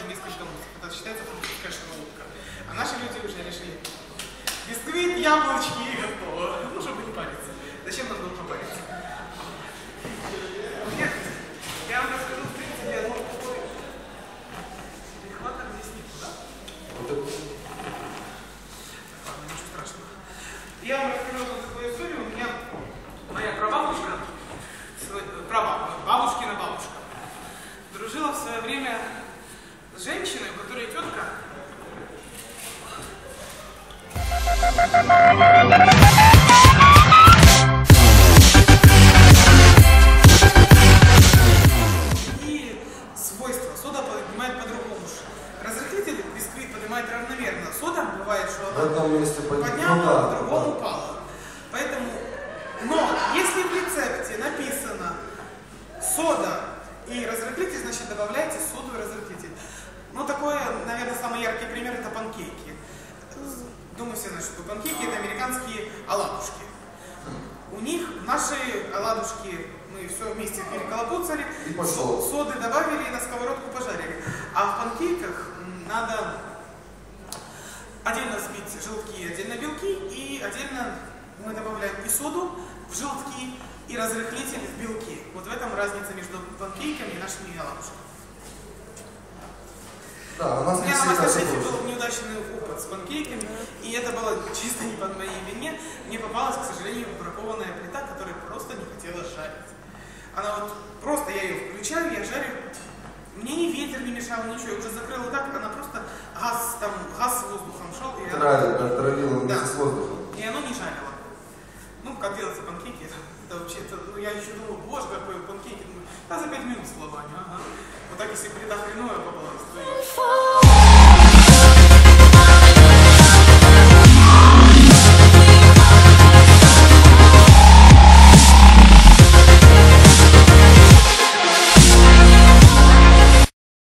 очень низких калорий. Это считается французская шарлотка. А наши люди уже решили бисквит, яблочки и готово. Ну, чтобы не париться. Зачем нам нужно париться? Нет, я вам расскажу, в принципе, одну здесь никуда. Я вам расскажу и свойства. Сода поднимает по-другому. Разрыхлитель бисквит поднимает равномерно. Сода бывает, что она подняла, ну да, в другом да. упала. Поэтому, но если в рецепте написано сода и разрыхлитель, значит добавляйте соду и разрыхлитель. Ну, такое, наверное, самый яркий пример это панкейки. Думаю, все знают, что панкейки это американские оладушки. У них наши оладушки мы все вместе переколопуцали, со- соды добавили и на сковородку пожарили. А в панкейках надо отдельно сбить желтки и отдельно белки, и отдельно мы добавляем и соду в желтки, и разрыхлитель в белки. Вот в этом разница между панкейками и нашими оладушками. Да, у нас не всегда был неудачный опыт с панкейками, и это было чисто не по моей вине. Мне попалась, к сожалению, бракованная плита, которая просто не хотела жарить. Она вот, просто я ее включаю, я жарю, мне ни ветер не мешал, ничего, я уже закрыла так, она просто газ, там, газ с воздухом шел, и, она- Травит, отравило вместе Да. с воздухом. и оно не жарило. Ну, как делаются панкейки, это, это вообще, это, ну, я еще думал, боже, какой панкейки, думаю, да за пять минут слова, ага. Вот так, если плита хреновая попалась, то